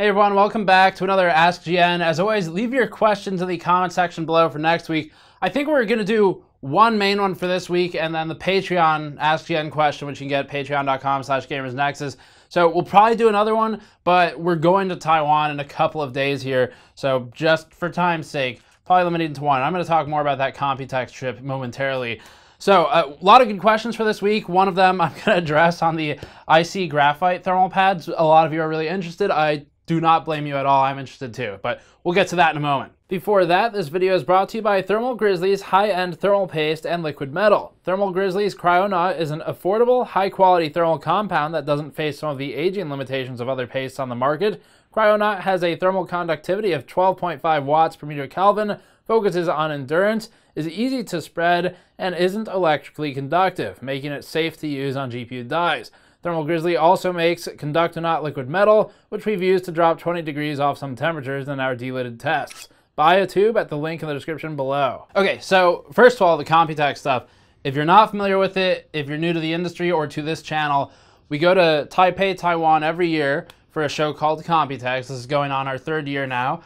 Hey everyone, welcome back to another Ask GN. As always, leave your questions in the comment section below for next week. I think we're going to do one main one for this week and then the Patreon Ask GN question, which you can get patreon.com slash gamersnexus. So we'll probably do another one, but we're going to Taiwan in a couple of days here. So just for time's sake, probably limited to one. I'm going to talk more about that Computex trip momentarily. So uh, a lot of good questions for this week. One of them I'm going to address on the IC graphite thermal pads. A lot of you are really interested. I do not blame you at all. I'm interested too, but we'll get to that in a moment. Before that, this video is brought to you by Thermal Grizzly's high-end thermal paste and liquid metal. Thermal Grizzly's Kryonaut is an affordable, high-quality thermal compound that doesn't face some of the aging limitations of other pastes on the market. Kryonaut has a thermal conductivity of 12.5 watts per meter Kelvin, focuses on endurance, is easy to spread, and isn't electrically conductive, making it safe to use on GPU dies. Thermal Grizzly also makes Conductonaut liquid metal, which we've used to drop 20 degrees off some temperatures in our delidded tests. Buy a tube at the link in the description below. Okay, so first of all, the Computex stuff. If you're not familiar with it, if you're new to the industry or to this channel, we go to Taipei, Taiwan every year for a show called Computex. This is going on our third year now.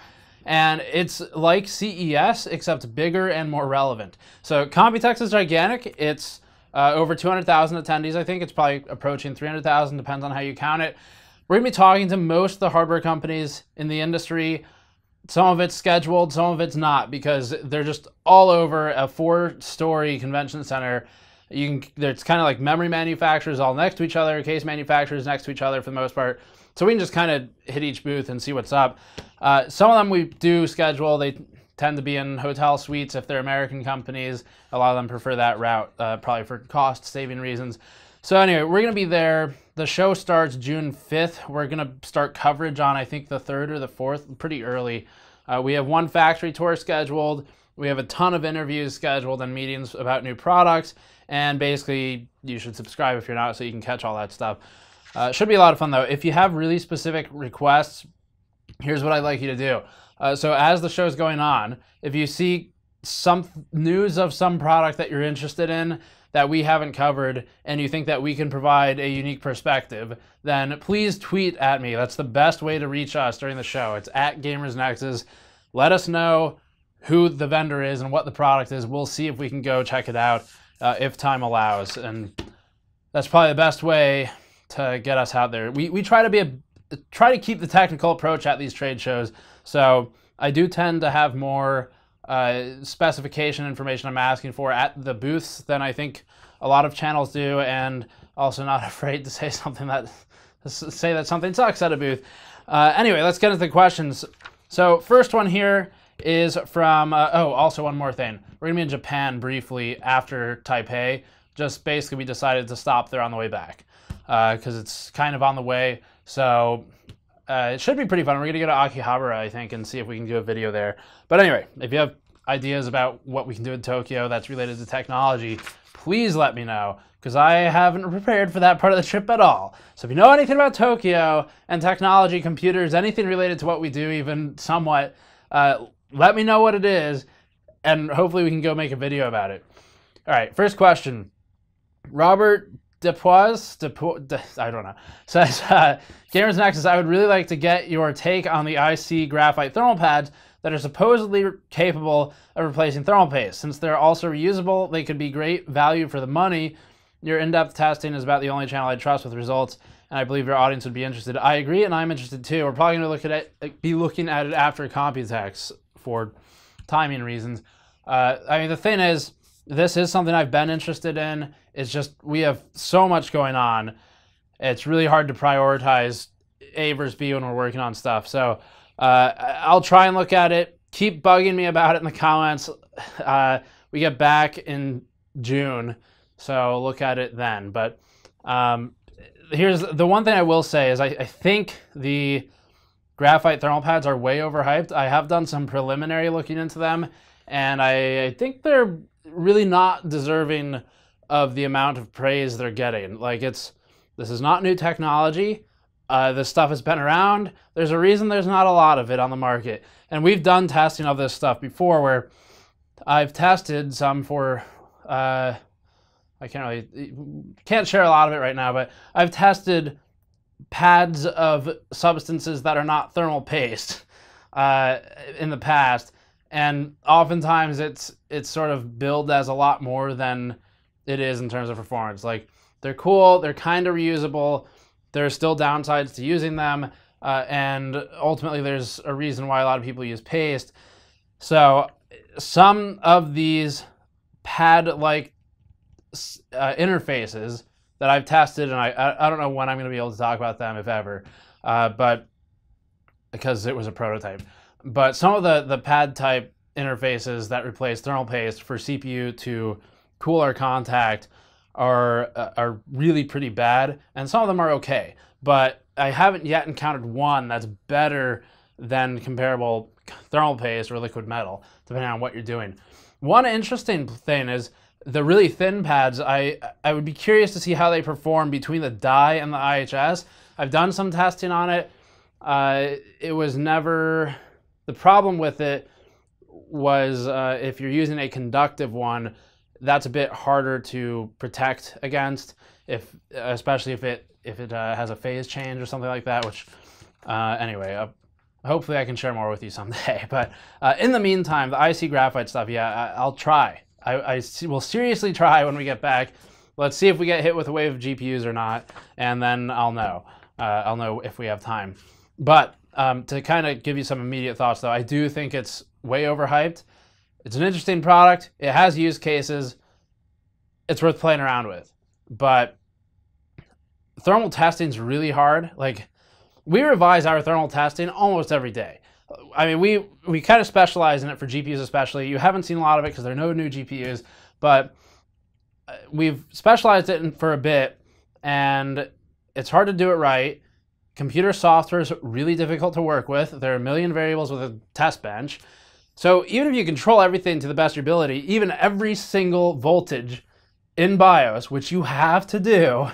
And it's like CES, except bigger and more relevant. So Computex is gigantic. It's uh, over 200,000 attendees, I think. It's probably approaching 300,000, depends on how you count it. We're going to be talking to most of the hardware companies in the industry. Some of it's scheduled, some of it's not, because they're just all over a four-story convention center. You can, it's kind of like memory manufacturers all next to each other, case manufacturers next to each other for the most part. So we can just kind of hit each booth and see what's up. Uh, some of them we do schedule. They tend to be in hotel suites if they're American companies. A lot of them prefer that route, uh, probably for cost saving reasons. So anyway, we're gonna be there. The show starts June 5th. We're gonna start coverage on I think the third or the fourth, pretty early. Uh, we have one factory tour scheduled. We have a ton of interviews scheduled and meetings about new products. And basically, you should subscribe if you're not, so you can catch all that stuff. Uh, should be a lot of fun though. If you have really specific requests, here's what I'd like you to do. Uh, so as the show's going on, if you see some news of some product that you're interested in that we haven't covered and you think that we can provide a unique perspective, then please tweet at me. That's the best way to reach us during the show. It's at GamersNexus. Let us know who the vendor is and what the product is. We'll see if we can go check it out uh, if time allows. And that's probably the best way to get us out there. We, we try to be a try to keep the technical approach at these trade shows. So I do tend to have more uh, specification information I'm asking for at the booths than I think a lot of channels do, and also not afraid to say something that say that something sucks at a booth. Uh, anyway, let's get into the questions. So first one here is from, uh, oh, also one more thing. We're gonna be in Japan briefly after Taipei. Just basically we decided to stop there on the way back because uh, it's kind of on the way. So uh, it should be pretty fun. We're going to go to Akihabara, I think, and see if we can do a video there. But anyway, if you have ideas about what we can do in Tokyo that's related to technology, please let me know because I haven't prepared for that part of the trip at all. So if you know anything about Tokyo and technology, computers, anything related to what we do, even somewhat, uh, let me know what it is, and hopefully we can go make a video about it. All right, first question. Robert Depois, Depo, De, I don't know, says, uh, Gamers Nexus, I would really like to get your take on the IC graphite thermal pads that are supposedly capable of replacing thermal paste. Since they're also reusable, they could be great value for the money. Your in-depth testing is about the only channel I trust with results, and I believe your audience would be interested. I agree, and I'm interested too. We're probably going to look at it, be looking at it after Computex for timing reasons. Uh, I mean, the thing is, this is something I've been interested in. It's just we have so much going on. It's really hard to prioritize A versus B when we're working on stuff. So uh, I'll try and look at it. Keep bugging me about it in the comments. Uh, we get back in June, so look at it then. But um, here's the one thing I will say is I, I think the graphite thermal pads are way overhyped. I have done some preliminary looking into them, and I, I think they're really not deserving of the amount of praise they're getting. Like it's this is not new technology. Uh, this stuff has been around. There's a reason there's not a lot of it on the market. And we've done testing of this stuff before where I've tested some for, uh, I can't really, can't share a lot of it right now, but I've tested pads of substances that are not thermal paste uh, in the past, and oftentimes it's it's sort of billed as a lot more than it is in terms of performance. Like they're cool, they're kind of reusable. There are still downsides to using them, uh, and ultimately there's a reason why a lot of people use paste. So some of these pad-like uh, interfaces that I've tested, and I, I don't know when I'm going to be able to talk about them, if ever, uh, but because it was a prototype. But some of the, the pad type interfaces that replace thermal paste for CPU to cooler contact are uh, are really pretty bad, and some of them are okay. But I haven't yet encountered one that's better than comparable thermal paste or liquid metal, depending on what you're doing. One interesting thing is the really thin pads, I, I would be curious to see how they perform between the die and the IHS. I've done some testing on it. Uh, it was never, the problem with it was uh, if you're using a conductive one, that's a bit harder to protect against, if especially if it if it uh, has a phase change or something like that. Which, uh, anyway, uh, hopefully I can share more with you someday. But uh, in the meantime, the IC graphite stuff, yeah, I, will try. I, I will seriously try when we get back. Let's see if we get hit with a wave of GPUs or not, and then I'll know. Uh, I'll know if we have time. But um, to kind of give you some immediate thoughts, though, I do think it's way overhyped. It's an interesting product. It has use cases. It's worth playing around with. But thermal testing is really hard. Like, we revise our thermal testing almost every day. I mean, we we kind of specialize in it for GPUs, especially. You haven't seen a lot of it because there are no new GPUs, but uh, we've specialized it in, for a bit, and it's hard to do it right. Computer software is really difficult to work with. There are a million variables with a test bench. So even if you control everything to the best of your ability, even every single voltage in BIOS, which you have to do,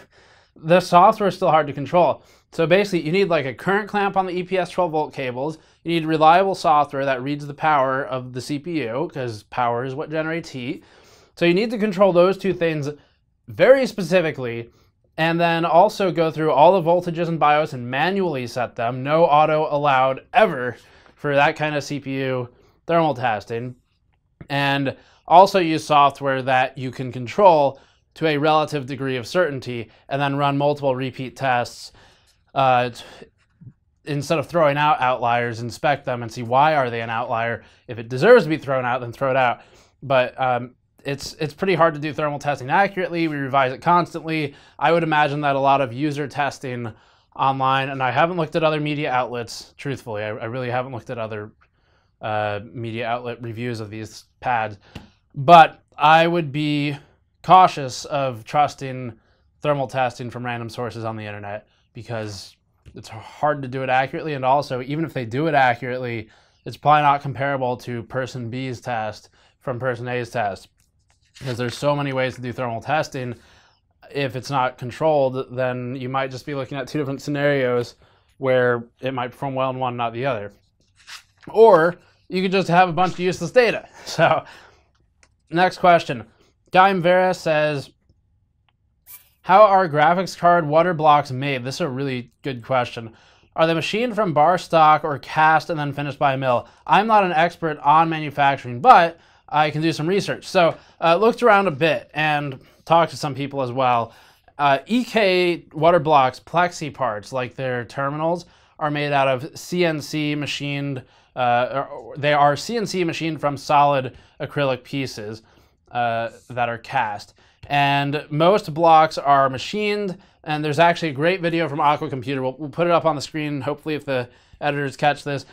the software is still hard to control. So basically, you need like a current clamp on the EPS 12 volt cables. You need reliable software that reads the power of the CPU because power is what generates heat. So you need to control those two things very specifically and then also go through all the voltages in BIOS and manually set them. No auto allowed ever for that kind of CPU thermal testing. And also use software that you can control to a relative degree of certainty and then run multiple repeat tests uh, instead of throwing out outliers, inspect them and see why are they an outlier. If it deserves to be thrown out, then throw it out. But um, it's it's pretty hard to do thermal testing accurately. We revise it constantly. I would imagine that a lot of user testing online, and I haven't looked at other media outlets. Truthfully, I, I really haven't looked at other uh, media outlet reviews of these pads. But I would be cautious of trusting thermal testing from random sources on the internet because it's hard to do it accurately. And also, even if they do it accurately, it's probably not comparable to person B's test from person A's test because there's so many ways to do thermal testing. If it's not controlled, then you might just be looking at two different scenarios where it might perform well in one, not the other. Or you could just have a bunch of useless data. So, next question. Guy Vera says, how are graphics card water blocks made? This is a really good question. Are they machined from bar stock or cast and then finished by a mill? I'm not an expert on manufacturing, but I can do some research. So uh, looked around a bit and talked to some people as well. Uh, EK water blocks, plexi parts, like their terminals, are made out of CNC machined, uh, they are CNC machined from solid acrylic pieces uh, that are cast. And most blocks are machined, and there's actually a great video from Aqua Computer. We'll, we'll put it up on the screen, hopefully if the editors catch this.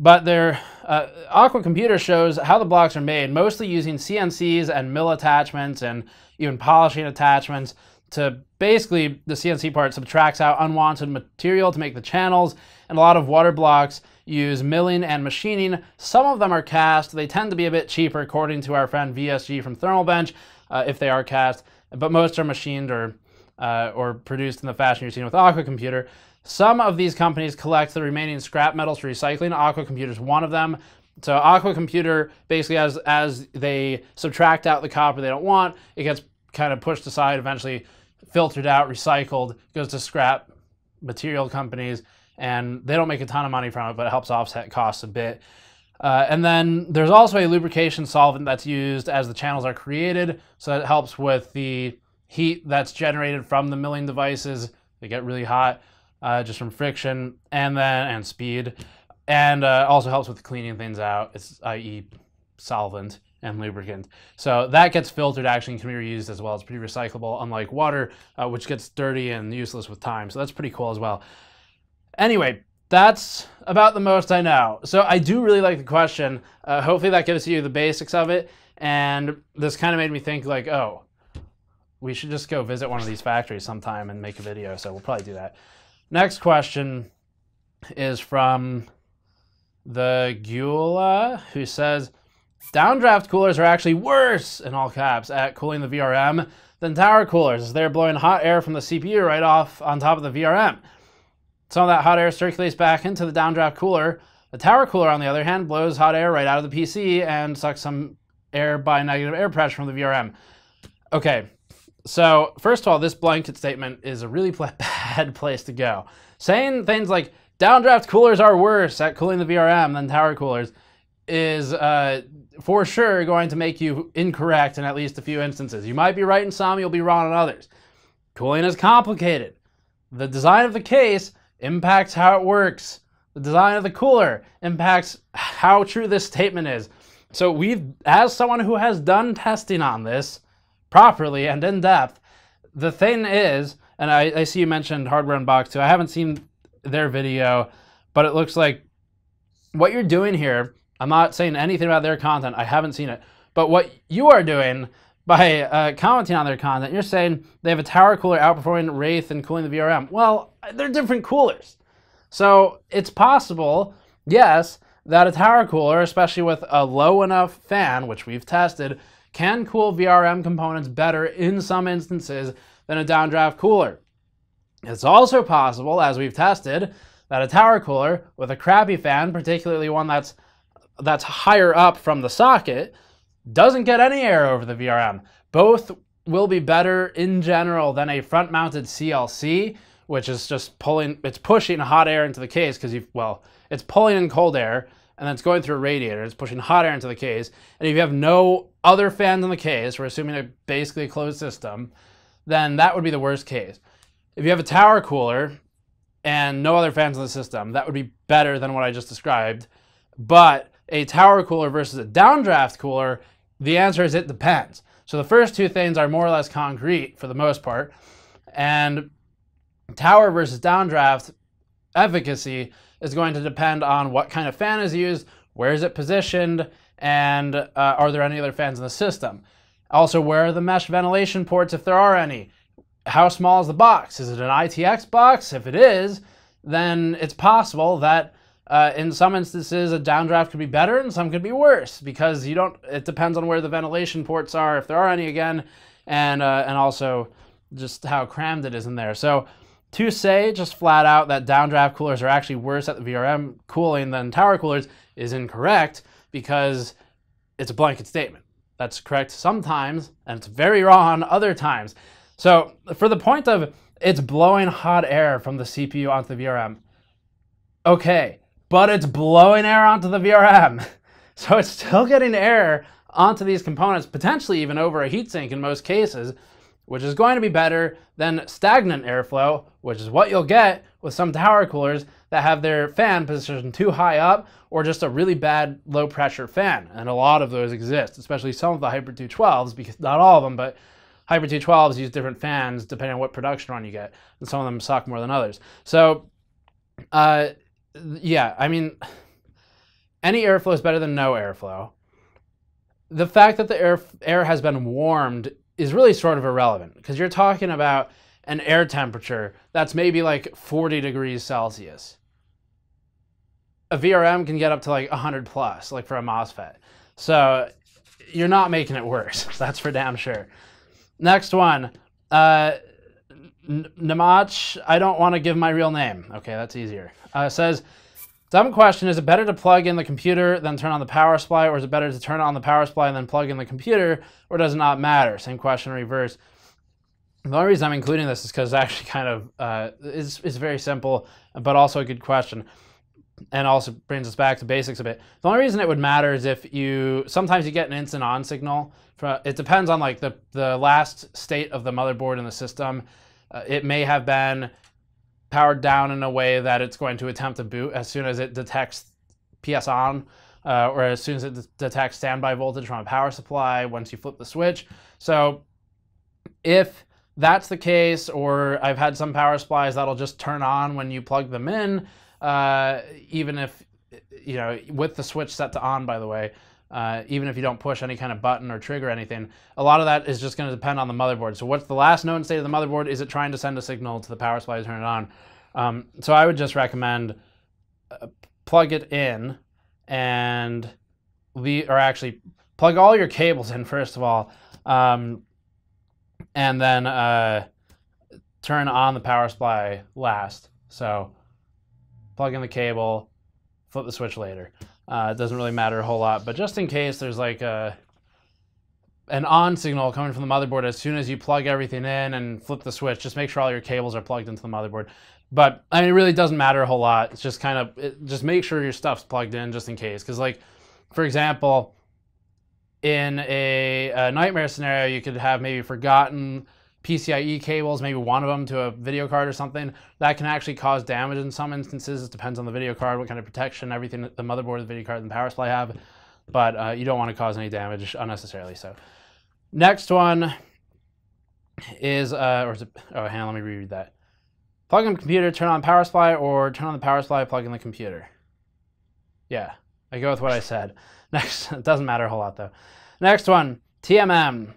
But their uh, Aqua Computer shows how the blocks are made, mostly using CNCs and mill attachments and even polishing attachments to basically the CNC part subtracts out unwanted material to make the channels, and a lot of water blocks use milling and machining. Some of them are cast. They tend to be a bit cheaper according to our friend VSG from Thermal Bench uh, if they are cast, but most are machined or, uh, or produced in the fashion you're seeing with Aqua Computer. Some of these companies collect the remaining scrap metals for recycling. Aqua Computer is one of them. So Aqua Computer basically as as they subtract out the copper they don't want, it gets kind of pushed aside, eventually filtered out, recycled, goes to scrap material companies, and they don't make a ton of money from it, but it helps offset costs a bit. Uh, and then there's also a lubrication solvent that's used as the channels are created, so it helps with the heat that's generated from the milling devices. They get really hot uh, just from friction, and then and speed, and uh, also helps with cleaning things out. It's i.e. solvent and lubricant. So that gets filtered actually and can be reused as well. It's pretty recyclable, unlike water, uh, which gets dirty and useless with time. So that's pretty cool as well. Anyway, that's about the most I know. So I do really like the question. Uh, hopefully that gives you the basics of it. And this kind of made me think like, oh, we should just go visit one of these factories sometime and make a video. So we'll probably do that. Next question is from the Gula, who says, Downdraft coolers are actually worse, in all caps, at cooling the VRM than tower coolers. They're blowing hot air from the CPU right off on top of the VRM. Some of that hot air circulates back into the downdraft cooler. The tower cooler, on the other hand, blows hot air right out of the PC and sucks some air by negative air pressure from the VRM. Okay, so first of all, this blanket statement is a really bad place to go. Saying things like downdraft coolers are worse at cooling the VRM than tower coolers is uh, for sure going to make you incorrect in at least a few instances. You might be right in some, you'll be wrong in others. Cooling is complicated. The design of the case impacts how it works. The design of the cooler impacts how true this statement is. So we've, as someone who has done testing on this properly and in depth, the thing is, and I, I see you mentioned Hardware Unboxed too. I haven't seen their video, but it looks like what you're doing here I'm not saying anything about their content. I haven't seen it. But what you are doing by uh, commenting on their content, you're saying they have a tower cooler outperforming Wraith and cooling the VRM. Well, they're different coolers. So it's possible, yes, that a tower cooler, especially with a low enough fan, which we've tested, can cool VRM components better in some instances than a downdraft cooler. It's also possible, as we've tested, that a tower cooler with a crappy fan, particularly one that's that's higher up from the socket doesn't get any air over the VRM. Both will be better in general than a front-mounted CLC, which is just pulling, it's pushing hot air into the case because you, well, it's pulling in cold air and then it's going through a radiator. It's pushing hot air into the case. And if you have no other fans in the case, we're assuming a basically a closed system, then that would be the worst case. If you have a tower cooler and no other fans in the system, that would be better than what I just described. But a tower cooler versus a downdraft cooler, the answer is it depends. So the first two things are more or less concrete for the most part. And tower versus downdraft efficacy is going to depend on what kind of fan is used, where is it positioned, and uh, are there any other fans in the system. Also, where are the mesh ventilation ports if there are any? How small is the box? Is it an ITX box? If it is, then it's possible that uh, in some instances, a downdraft could be better and some could be worse because you don't. It depends on where the ventilation ports are, if there are any again, and uh, and also just how crammed it is in there. So to say just flat out that downdraft coolers are actually worse at the VRM cooling than tower coolers is incorrect because it's a blanket statement. That's correct sometimes, and it's very wrong other times. So for the point of it's blowing hot air from the CPU onto the VRM, okay, but it's blowing air onto the VRM. So it's still getting air onto these components, potentially even over a heatsink in most cases, which is going to be better than stagnant airflow, which is what you'll get with some tower coolers that have their fan positioned too high up or just a really bad low pressure fan. And a lot of those exist, especially some of the Hyper 212s, because not all of them, but Hyper 212s use different fans depending on what production run you get, and some of them suck more than others. So uh, yeah, I mean, any airflow is better than no airflow. The fact that the air, air has been warmed is really sort of irrelevant because you're talking about an air temperature that's maybe like 40 degrees Celsius. A VRM can get up to like 100 plus, like for a MOSFET. So you're not making it worse. That's for damn sure. Next one. Uh, Namach, I don't want to give my real name. Okay, that's easier. Uh, says, dumb question, is it better to plug in the computer than turn on the power supply, or is it better to turn on the power supply and then plug in the computer, or does it not matter? Same question in reverse. The only reason I'm including this is because it's actually kind of uh, is is very simple, but also a good question, and also brings us back to basics a bit. The only reason it would matter is if you sometimes you get an instant on signal. It depends on like the the last state of the motherboard in the system. Uh, it may have been powered down in a way that it's going to attempt to boot as soon as it detects PS on, uh, or as soon as it detects standby voltage from a power supply. Once you flip the switch, so if that's the case, or I've had some power supplies that'll just turn on when you plug them in, uh, even if, you know, with the switch set to on, by the way, uh, even if you don't push any kind of button or trigger anything, a lot of that is just going to depend on the motherboard. So what's the last known state of the motherboard? Is it trying to send a signal to the power supply to turn it on? Um, so I would just recommend uh, plug it in and we or actually plug all your cables in first of all. Um, and then uh, turn on the power supply last. So plug in the cable, flip the switch later. Uh, it doesn't really matter a whole lot, but just in case there's like a an on signal coming from the motherboard as soon as you plug everything in and flip the switch, just make sure all your cables are plugged into the motherboard. But I mean, it really doesn't matter a whole lot. It's just kind of it, just make sure your stuff's plugged in just in case. Because like, for example, in a, a, nightmare scenario, you could have maybe forgotten PCIe cables, maybe one of them to a video card or something. That can actually cause damage in some instances. It depends on the video card, what kind of protection, everything the motherboard, the video card, and the power supply have. But uh, you don't want to cause any damage unnecessarily. So, next one is, uh, or is it, oh, hang on, let me reread that. Plug in the computer, turn on power supply, or turn on the power supply, plug in the computer. Yeah, I go with what I said. Next, it doesn't matter a whole lot though. Next one, TMM.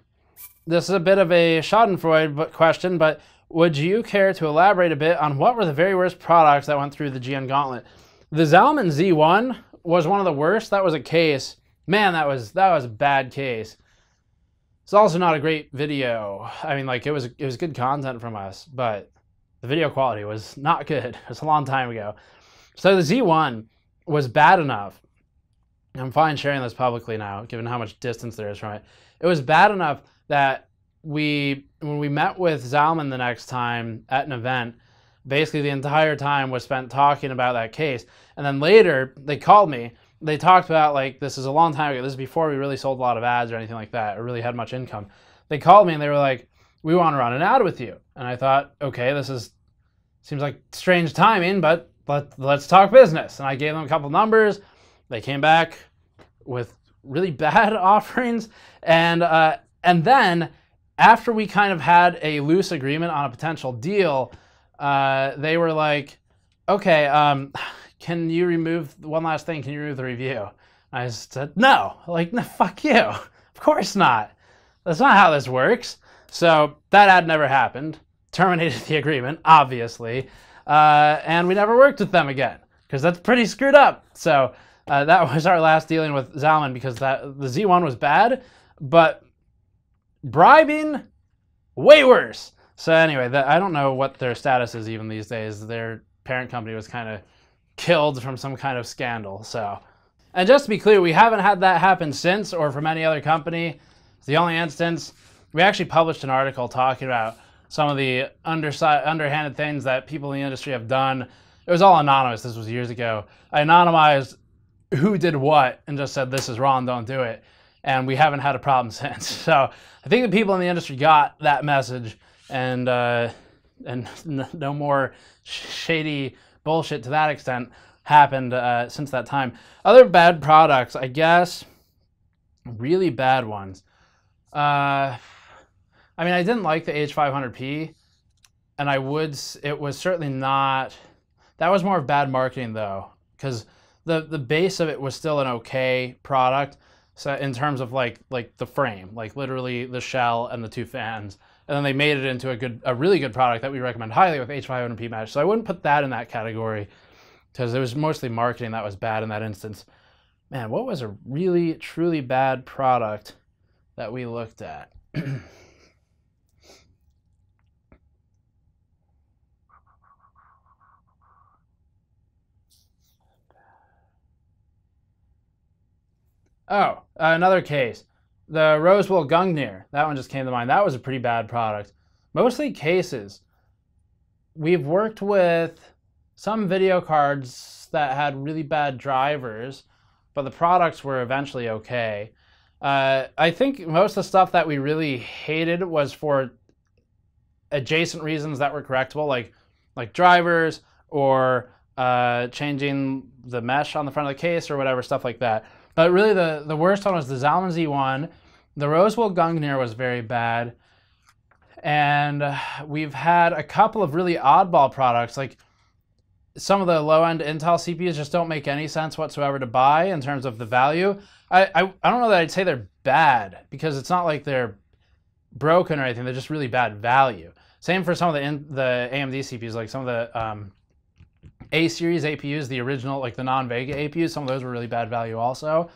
This is a bit of a Schadenfreude question, but would you care to elaborate a bit on what were the very worst products that went through the GN Gauntlet? The Zalman Z1 was one of the worst. That was a case. Man, that was that was a bad case. It's also not a great video. I mean, like it was it was good content from us, but the video quality was not good. It was a long time ago. So the Z1 was bad enough I'm fine sharing this publicly now, given how much distance there is from it. It was bad enough that we, when we met with Zalman the next time at an event, basically the entire time was spent talking about that case. And then later, they called me. They talked about, like, this is a long time ago. This is before we really sold a lot of ads or anything like that, or really had much income. They called me and they were like, we want to run an ad with you. And I thought, okay, this is, seems like strange timing, but let, let's talk business. And I gave them a couple numbers they came back with really bad offerings, and uh, and then after we kind of had a loose agreement on a potential deal, uh, they were like, "Okay, um, can you remove one last thing? Can you remove the review?" I said, "No, like no, fuck you. Of course not. That's not how this works." So that ad never happened. Terminated the agreement, obviously, uh, and we never worked with them again because that's pretty screwed up. So uh, that was our last dealing with Zalman because that the Z1 was bad, but bribing way worse. So anyway, that, I don't know what their status is even these days. Their parent company was kind of killed from some kind of scandal. So, and just to be clear, we haven't had that happen since or from any other company. It's the only instance. We actually published an article talking about some of the underside, underhanded things that people in the industry have done. It was all anonymous. This was years ago. I anonymized who did what and just said this is wrong, don't do it. And we haven't had a problem since. So I think the people in the industry got that message, and uh, and no more shady bullshit to that extent happened uh, since that time. Other bad products, I guess, really bad ones. Uh, I mean, I didn't like the H500P, and I would. It was certainly not. That was more of bad marketing though, because the the base of it was still an okay product. So in terms of like like the frame, like literally the shell and the two fans, and then they made it into a good, a really good product that we recommend highly with H500P Mesh. So I wouldn't put that in that category because it was mostly marketing that was bad in that instance. Man, what was a really truly bad product that we looked at? Oh, uh, another case. The Rosewill Gungnir. That one just came to mind. That was a pretty bad product. mostly cases. We've worked with some video cards that had really bad drivers, but the products were eventually okay. Uh, I think most of the stuff that we really hated was for adjacent reasons that were correctable, like like drivers or uh, changing the mesh on the front of the case or whatever stuff like that. But really, the the worst one was the Zalman Z1. The Rosewill Gungnir was very bad, and we've had a couple of really oddball products like some of the low-end Intel CPUs just don't make any sense whatsoever to buy in terms of the value. I, I, I don't know that I'd say they're bad because it's not like they're broken or anything. They're just really bad value. Same for some of the in, the AMD CPUs, like some of the um, A series APUs, the original, like the non-Vega APUs. Some of those were really bad value also.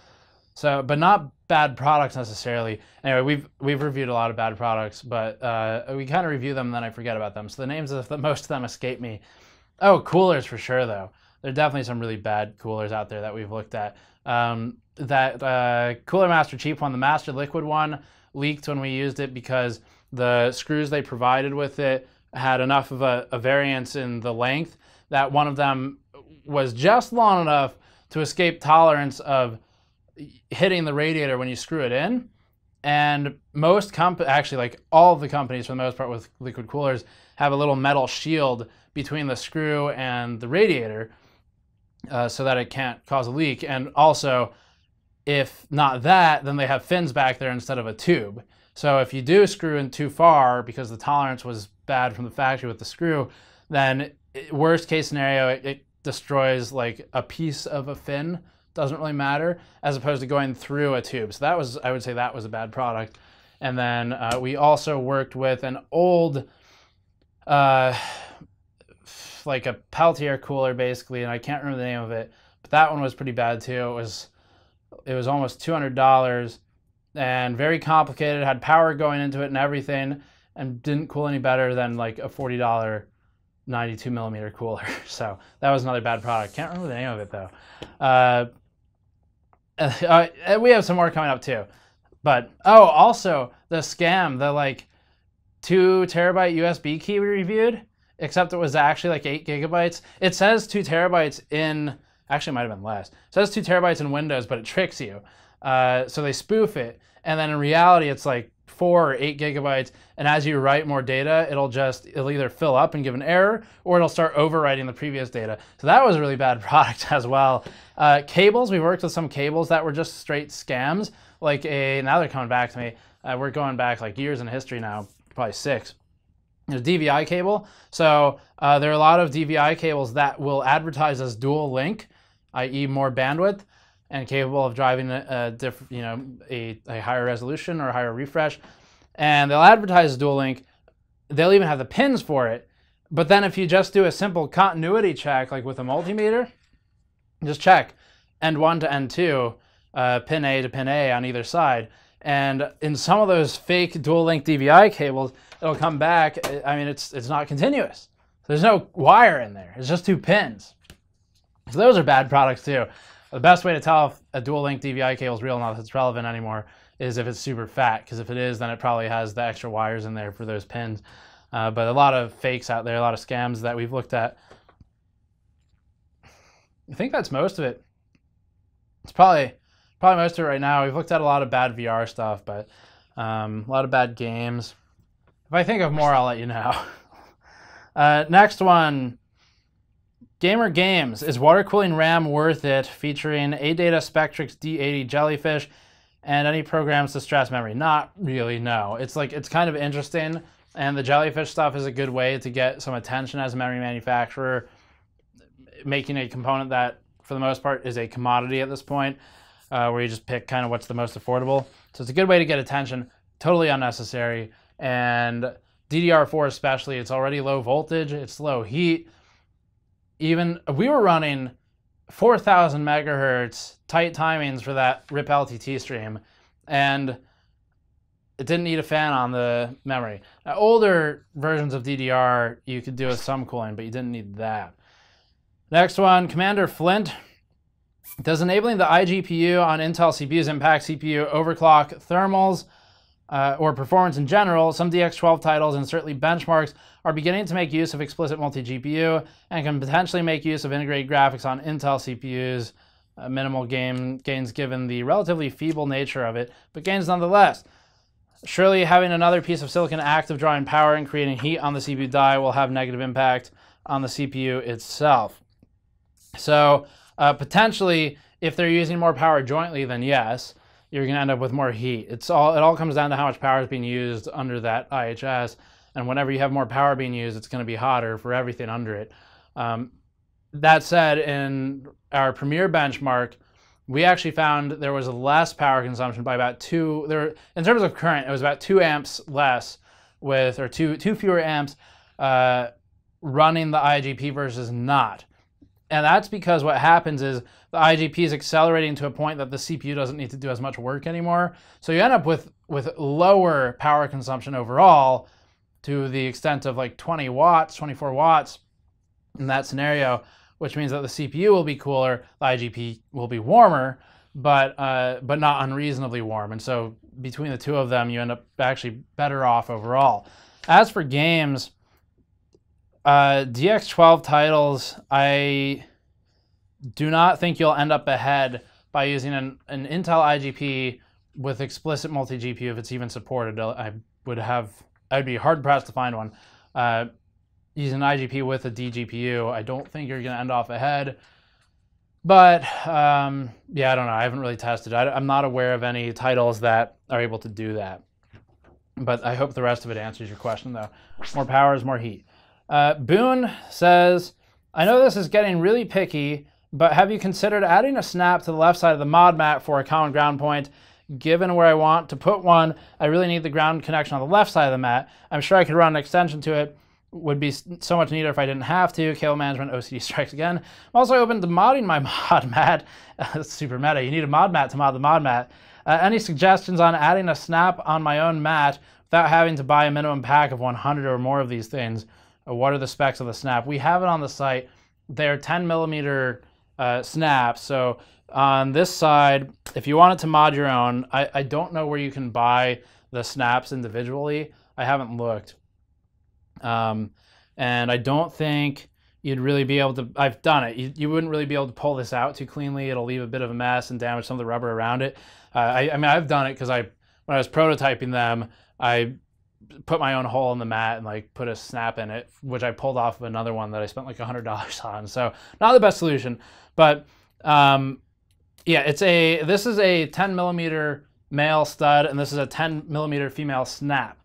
So, but not bad products necessarily. Anyway, we've we've reviewed a lot of bad products, but uh, we kind of review them and then I forget about them. So the names of the, most of them escape me. Oh, coolers for sure though. There are definitely some really bad coolers out there that we've looked at. Um, that uh, Cooler Master Cheap one, the Master Liquid one, leaked when we used it because the screws they provided with it had enough of a, a variance in the length that one of them was just long enough to escape tolerance of hitting the radiator when you screw it in. And most comp actually like all the companies for the most part with liquid coolers have a little metal shield between the screw and the radiator uh, so that it can't cause a leak. And also, if not that, then they have fins back there instead of a tube. So if you do screw in too far because the tolerance was bad from the factory with the screw, then worst case scenario, it, it destroys like a piece of a fin. Doesn't really matter as opposed to going through a tube. So that was, I would say, that was a bad product. And then uh, we also worked with an old uh, like a Peltier cooler basically, and I can't remember the name of it, but that one was pretty bad too. It was it was almost two hundred dollars and very complicated. Had power going into it and everything, and didn't cool any better than like a forty dollar 92 millimeter cooler. So that was another bad product. Can't remember the name of it though. Uh, uh, we have some more coming up too. But oh, also the scam, the like two terabyte USB key we reviewed except it was actually like eight gigabytes. It says two terabytes in, actually might have been less. It says two terabytes in Windows, but it tricks you. Uh, so they spoof it. And then in reality, it's like four or eight gigabytes. And as you write more data, it'll just, it'll either fill up and give an error or it'll start overwriting the previous data. So that was a really bad product as well. Uh, cables, we worked with some cables that were just straight scams. Like a, now they're coming back to me. Uh, we're going back like years in history now, probably six a DVI cable. So uh, there are a lot of DVI cables that will advertise as dual link, i.e. more bandwidth and capable of driving a, a different, you know, a, a higher resolution or higher refresh. And they'll advertise dual link. They'll even have the pins for it. But then if you just do a simple continuity check, like with a multimeter, just check end1 to end2, uh, pin A to pin A on either side. And in some of those fake dual link DVI cables, it'll come back. I mean, it's it's not continuous. There's no wire in there. It's just two pins. So those are bad products too. The best way to tell if a dual link DVI cable is real, or not if it's relevant anymore, is if it's super fat. Because if it is, then it probably has the extra wires in there for those pins. Uh, but a lot of fakes out there, a lot of scams that we've looked at. I think that's most of it. It's probably probably most of it right now. We've looked at a lot of bad VR stuff, but um, a lot of bad games. If I think of more, I'll let you know. Uh, next one. Gamer Games. Is water cooling RAM worth it? Featuring ADATA Spectrix D80 Jellyfish and any programs to stress memory. Not really, no. It's like, it's kind of interesting. And the Jellyfish stuff is a good way to get some attention as a memory manufacturer, making a component that, for the most part, is a commodity at this point, uh, where you just pick kind of what's the most affordable. So it's a good way to get attention. Totally unnecessary and DDR4 especially, it's already low voltage, it's low heat. Even we were running 4,000 megahertz tight timings for that RIP LTT stream, and it didn't need a fan on the memory. Now, older versions of DDR, you could do with some cooling, but you didn't need that. Next one, Commander Flint. Does enabling the iGPU on Intel CPUs impact CPU overclock thermals? Uh, or performance in general, some DX12 titles and certainly benchmarks are beginning to make use of explicit multi-GPU and can potentially make use of integrated graphics on Intel CPUs. Uh, minimal game gains given the relatively feeble nature of it, but gains nonetheless. Surely having another piece of silicon active drawing power and creating heat on the CPU die will have negative impact on the CPU itself. So uh, potentially, if they're using more power jointly, then yes, you're going to end up with more heat. It's all it all comes down to how much power is being used under that IHS, and whenever you have more power being used, it's going to be hotter for everything under it. Um, that said, in our Premiere benchmark, we actually found there was less power consumption by about two. There, in terms of current, it was about two amps less with, or two two fewer amps uh, running the IGP versus not. And that's because what happens is the IGP is accelerating to a point that the CPU doesn't need to do as much work anymore. So you end up with, with lower power consumption overall to the extent of like 20 watts, 24 watts in that scenario, which means that the CPU will be cooler, the IGP will be warmer, but, uh, but not unreasonably warm. And so between the two of them, you end up actually better off overall. As for games, uh, DX12 titles, I do not think you'll end up ahead by using an, an Intel IGP with explicit multi-GPU if it's even supported. I would have, I'd be hard pressed to find one. Uh, using an IGP with a DGPU, I don't think you're going to end off ahead. But um, yeah, I don't know. I haven't really tested. I, I'm not aware of any titles that are able to do that. But I hope the rest of it answers your question, though. More power is more heat. Uh, Boone says, I know this is getting really picky, but have you considered adding a snap to the left side of the mod mat for a common ground point? Given where I want to put one, I really need the ground connection on the left side of the mat. I'm sure I could run an extension to it. Would be so much neater if I didn't have to. Cable management, OCD strikes again. I'm also open to modding my mod mat. super meta. You need a mod mat to mod the mod mat. Uh, any suggestions on adding a snap on my own mat without having to buy a minimum pack of 100 or more of these things? Uh, what are the specs of the snap? We have it on the site. They're 10 millimeter uh, snaps. So on this side, if you wanted to mod your own, I, I don't know where you can buy the snaps individually. I haven't looked. Um, and I don't think you'd really be able to, I've done it. You, you wouldn't really be able to pull this out too cleanly. It'll leave a bit of a mess and damage some of the rubber around it. Uh, I, I mean, I've done it because I, when I was prototyping them, I put my own hole in the mat and like put a snap in it, which I pulled off of another one that I spent like a hundred dollars on. So not the best solution, but um, yeah, it's a this is a 10 millimeter male stud and this is a 10 millimeter female snap.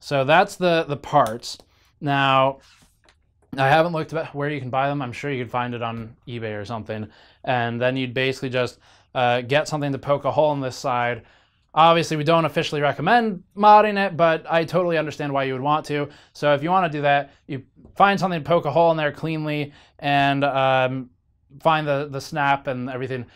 So that's the the parts. Now, I haven't looked at where you can buy them. I'm sure you could find it on eBay or something. And then you'd basically just uh, get something to poke a hole in this side Obviously, we don't officially recommend modding it, but I totally understand why you would want to. So if you want to do that, you find something poke a hole in there cleanly and um, find the, the snap and everything.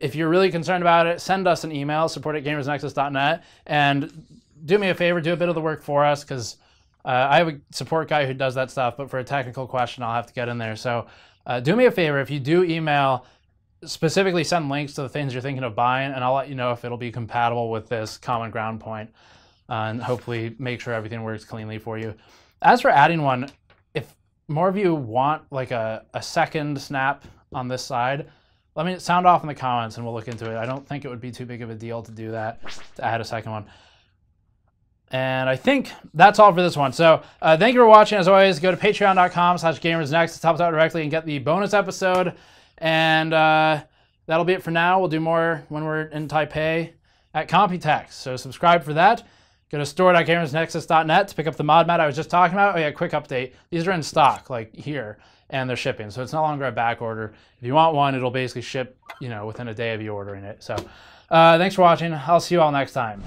If you're really concerned about it, send us an email, support at gamersnexus.net, and do me a favor, do a bit of the work for us, because uh, I have a support guy who does that stuff, but for a technical question, I'll have to get in there. So uh, do me a favor, if you do email, specifically send links to the things you're thinking of buying, and I'll let you know if it'll be compatible with this common ground point, uh, and hopefully make sure everything works cleanly for you. As for adding one, if more of you want like a, a second snap on this side, let me sound off in the comments and we'll look into it. I don't think it would be too big of a deal to do that, to add a second one. And I think that's all for this one. So uh, thank you for watching. As always, go to patreon.com slash gamersnexus to help out directly and get the bonus episode. And uh, that'll be it for now. We'll do more when we're in Taipei at Computex. So subscribe for that. Go to store.gamersnexus.net to pick up the mod mat I was just talking about. Oh yeah, quick update. These are in stock, like here, and they're shipping. So it's no longer a back order. If you want one, it'll basically ship, you know, within a day of you ordering it. So uh, thanks for watching. I'll see you all next time.